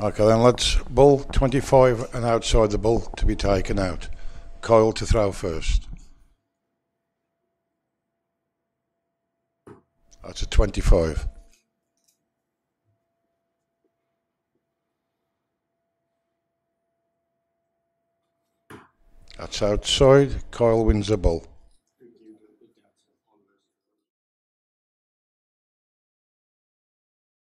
Okay then let's bull 25 and outside the bull to be taken out. Kyle to throw first. That's a 25. That's outside, Kyle wins the bull.